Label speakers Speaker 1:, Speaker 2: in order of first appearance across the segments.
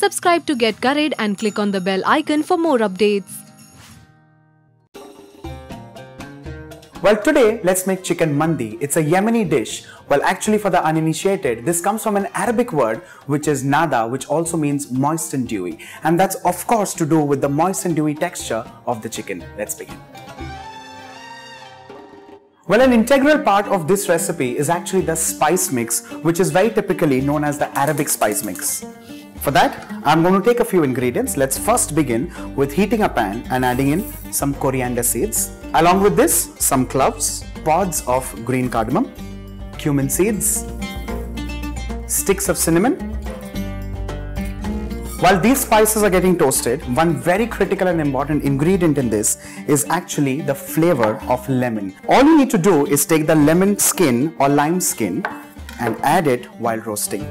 Speaker 1: Subscribe to Get Curried and click on the bell icon for more updates.
Speaker 2: Well, today let's make chicken mandi. It's a Yemeni dish. Well, actually, for the uninitiated, this comes from an Arabic word which is nada, which also means moist and dewy. And that's, of course, to do with the moist and dewy texture of the chicken. Let's begin. Well, an integral part of this recipe is actually the spice mix, which is very typically known as the Arabic spice mix. For that, I'm going to take a few ingredients. Let's first begin with heating a pan and adding in some coriander seeds. Along with this, some cloves, pods of green cardamom, cumin seeds, sticks of cinnamon. While these spices are getting toasted, one very critical and important ingredient in this is actually the flavor of lemon. All you need to do is take the lemon skin or lime skin and add it while roasting.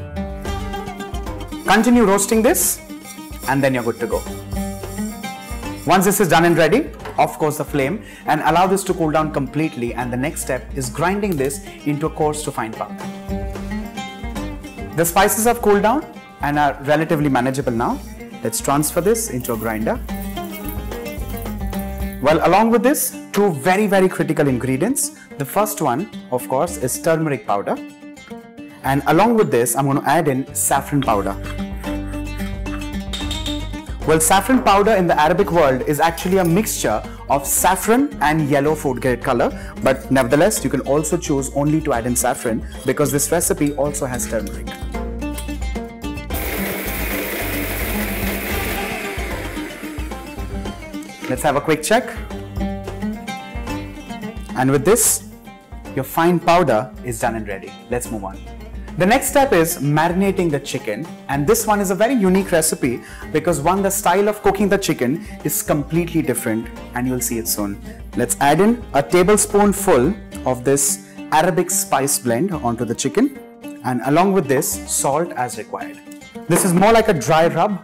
Speaker 2: Continue roasting this and then you're good to go. Once this is done and ready, off goes the flame and allow this to cool down completely and the next step is grinding this into a coarse to fine powder. The spices have cooled down and are relatively manageable now. Let's transfer this into a grinder. Well, along with this, two very, very critical ingredients. The first one, of course, is turmeric powder. And along with this, I'm going to add in saffron powder. Well, saffron powder in the Arabic world is actually a mixture of saffron and yellow food grade color, but nevertheless, you can also choose only to add in saffron because this recipe also has turmeric. Let's have a quick check. And with this, your fine powder is done and ready. Let's move on. The next step is marinating the chicken and this one is a very unique recipe because one the style of cooking the chicken is completely different and you'll see it soon. Let's add in a tablespoonful of this Arabic spice blend onto the chicken and along with this salt as required. This is more like a dry rub.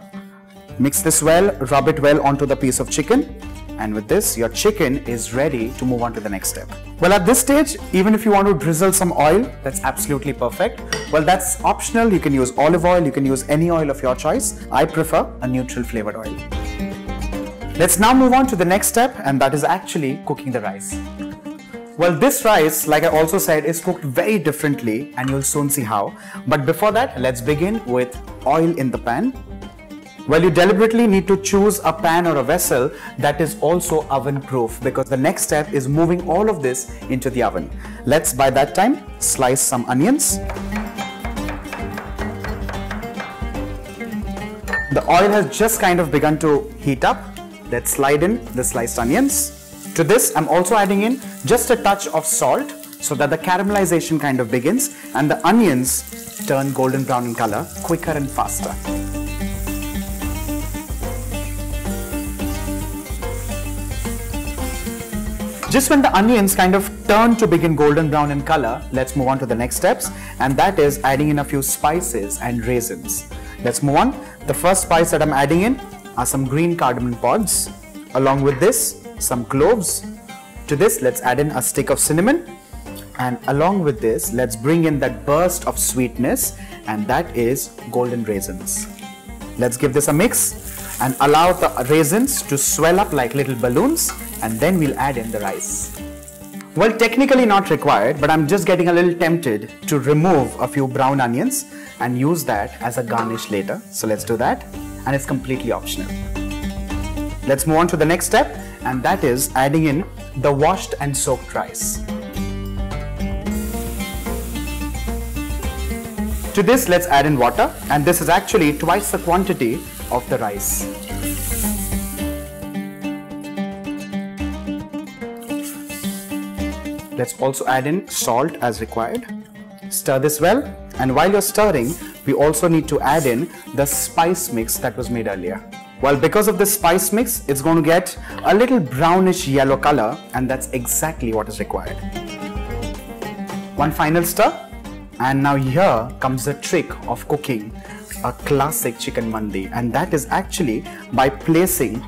Speaker 2: Mix this well, rub it well onto the piece of chicken and with this your chicken is ready to move on to the next step. Well at this stage even if you want to drizzle some oil that's absolutely perfect. Well that's optional you can use olive oil you can use any oil of your choice. I prefer a neutral flavored oil. Let's now move on to the next step and that is actually cooking the rice. Well, this rice, like I also said, is cooked very differently and you'll soon see how. But before that, let's begin with oil in the pan. Well, you deliberately need to choose a pan or a vessel that is also oven proof because the next step is moving all of this into the oven. Let's by that time slice some onions. The oil has just kind of begun to heat up. Let's slide in the sliced onions. To this, I'm also adding in just a touch of salt so that the caramelization kind of begins and the onions turn golden brown in color quicker and faster. Just when the onions kind of turn to begin golden brown in color, let's move on to the next steps and that is adding in a few spices and raisins. Let's move on. The first spice that I'm adding in are some green cardamom pods. Along with this, some cloves. To this, let's add in a stick of cinnamon. And along with this, let's bring in that burst of sweetness and that is golden raisins. Let's give this a mix and allow the raisins to swell up like little balloons and then we'll add in the rice. Well, technically not required, but I'm just getting a little tempted to remove a few brown onions and use that as a garnish later. So let's do that and it's completely optional. Let's move on to the next step and that is adding in the washed and soaked rice. To this, let's add in water and this is actually twice the quantity of the rice. Let's also add in salt as required. Stir this well and while you're stirring, we also need to add in the spice mix that was made earlier. Well, because of the spice mix, it's going to get a little brownish yellow color and that's exactly what is required. One final stir and now here comes the trick of cooking a classic chicken mandi and that is actually by placing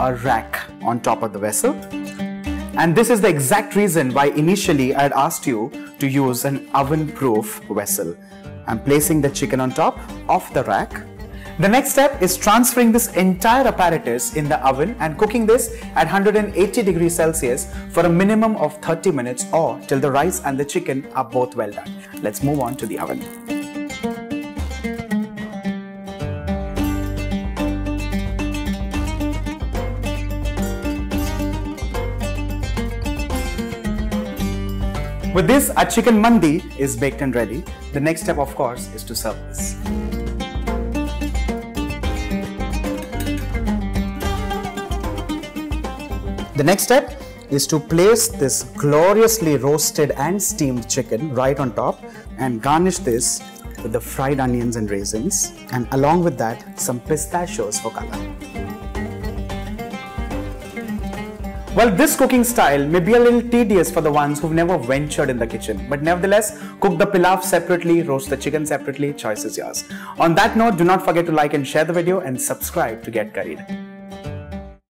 Speaker 2: a rack on top of the vessel. And this is the exact reason why initially I had asked you to use an oven proof vessel. I'm placing the chicken on top of the rack The next step is transferring this entire apparatus in the oven and cooking this at 180 degrees Celsius for a minimum of 30 minutes or till the rice and the chicken are both well done. Let's move on to the oven. With this, our chicken mandi is baked and ready. The next step, of course, is to serve this. The next step is to place this gloriously roasted and steamed chicken right on top and garnish this with the fried onions and raisins and along with that some pistachios for color. Well, this cooking style may be a little tedious for the ones who've never ventured in the kitchen, but nevertheless, cook the pilaf separately, roast the chicken separately, choice is yours. On that note, do not forget to like and share the video and subscribe to get curried.